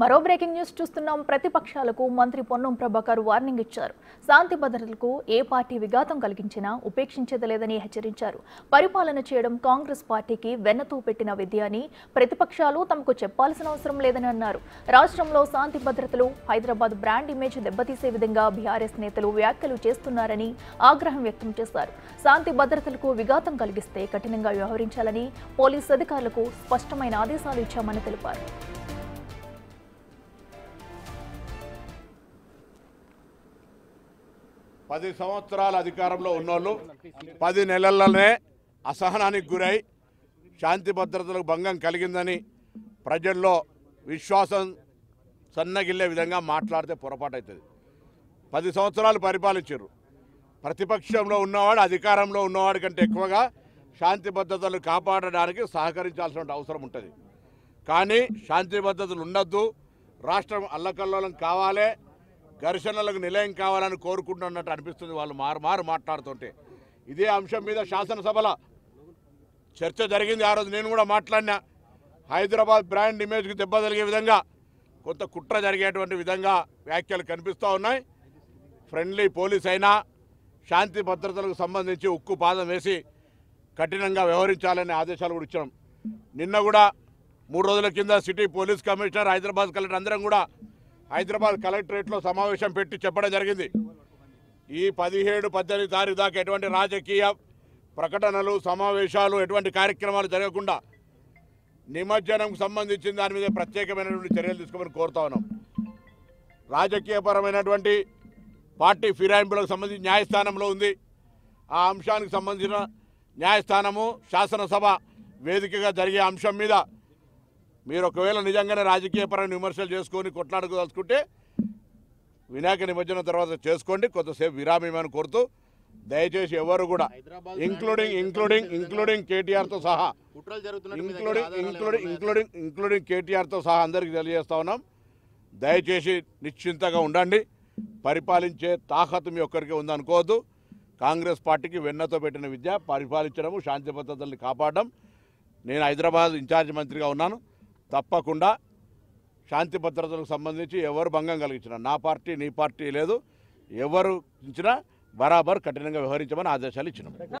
మరో breaking news చూస్తున్నాం. ప్రతిపక్షాలకు మంత్రి పొన్నం ప్రభాకర్ వార్నింగ్ ఇచ్చారు. శాంతి భద్రతలకు ఏ పార్టీ విఘాతం కలిగించినా ఉపేక్షించేది లేదని హెచ్చరించారు. పరిపాలన చేయడం కాంగ్రెస్ పార్టీకి వెన్నతూ పెట్టిన విద్య అని ప్రతిపక్షాలు తమకు చెప్పాల్సిన అవసరం లేదని అన్నారు. రాష్ట్రంలో శాంతి భద్రతలు హైదరాబాద్ బ్రాండ్ ఇమేజ్ దెబ్బతీసే విధంగా బీఆర్ఎస్ నేతలు వ్యాఖ్యలు చేస్తున్నారని ఆగ్రహం వ్యక్తం చేశారు. శాంతి భద్రతలకు విఘాతం కలిగిస్తే కఠినంగా వ్యవహరించాలని పోలీసు అధికారులకు స్పష్టమైన ఆదేశాలు ఇచ్చామని తెలిపారు. పది సంవత్సరాల అధికారంలో ఉన్నోళ్ళు పది నెలల్లోనే అసహనానికి గురై శాంతి భద్రతలకు భంగం కలిగిందని ప్రజల్లో విశ్వాసం సన్నగిల్లే విధంగా మాట్లాడితే పొరపాటు అవుతుంది పది సంవత్సరాలు పరిపాలించారు. ప్రతిపక్షంలో ఉన్నవాడు అధికారంలో ఉన్నవాడి కంటే ఎక్కువగా శాంతి భద్రతలు కాపాడడానికి సహకరించాల్సిన అవసరం ఉంటుంది. కానీ శాంతి భద్రతలు ఉండొద్దు. రాష్ట్రం అల్లకల్లోలం కావాలి. ఘర్షణలకు నిలయం కావాలని కోరుకుంటున్నట్టు అనిపిస్తుంది వాళ్ళు మారు మారు మాట్లాడుతుంటే. ఇదే అంశం మీద శాసనసభలో చర్చ జరిగింది. ఆ రోజు నేను కూడా మాట్లాడినా. హైదరాబాద్ బ్రాండ్ ఇమేజ్కి దెబ్బ తగిలే విధంగా కొంత కుట్ర జరిగేటువంటి విధంగా వ్యాఖ్యలు కనిపిస్తూ ఉన్నాయి. ఫ్రెండ్లీ పోలీస్ అయినా శాంతి భద్రతలకు సంబంధించి ఉక్కు పాదం వేసి కఠినంగా వ్యవహరించాలనే ఆదేశాలు కూడా ఇచ్చాం. నిన్న కూడా మూడు రోజుల కింద city police commissioner Hyderabad collector అందరం కూడా హైదరాబాద్ కలెక్టరేట్లో సమావేశం పెట్టి చెప్పడం జరిగింది. ఈ పదిహేడు పద్దెనిమిది తారీఖు దాకా ఎటువంటి రాజకీయ ప్రకటనలు సమావేశాలు ఎటువంటి కార్యక్రమాలు జరగకుండా నిమజ్జనంకు సంబంధించిన దాని మీద ప్రత్యేకమైనటువంటి చర్యలు తీసుకోమని కోరుతా ఉన్నాం. రాజకీయపరమైనటువంటి పార్టీ ఫిరాయింపులకు సంబంధించి న్యాయస్థానంలో ఉంది. ఆ అంశానికి సంబంధించిన న్యాయస్థానము శాసనసభ వేదికగా జరిగే అంశం మీద మీరు ఒకవేళ నిజంగానే రాజకీయపరమైన విమర్శలు చేసుకొని కొట్లాడుకోదలుచుకుంటే వినాయక నిమజ్జనం తర్వాత చేసుకోండి. కొంతసేపు విరామేమని కోరుతూ దయచేసి ఎవరు కూడా ఇంక్లూడింగ్ ఇంక్లూడింగ్ ఇంక్లూడింగ్ కేటీఆర్తో సహా ఇంక్లూడింగ్ ఇంక్లూడింగ్ ఇంక్లూడింగ్ ఇంక్లూడింగ్ కేటీఆర్తో సహా అందరికీ తెలియజేస్తా ఉన్నాం. దయచేసి నిశ్చింతగా ఉండండి. పరిపాలించే తాహతు మీ ఒక్కరికి ఉందనుకోవద్దు. కాంగ్రెస్ పార్టీకి వెన్నతో పెట్టిన విద్య పరిపాలించడము శాంతి భద్రతల్ని కాపాడడం. నేను హైదరాబాద్ ఇన్ఛార్జ్ మంత్రిగా ఉన్నాను. తప్పకుండా శాంతి భద్రతలకు సంబంధించి ఎవరు భంగం కలిగించినా నా పార్టీ నీ పార్టీ లేదు. ఎవరు ఇచ్చినా బరాబర్ కఠినంగా వ్యవహరించమని ఆదేశాలు ఇచ్చినాం.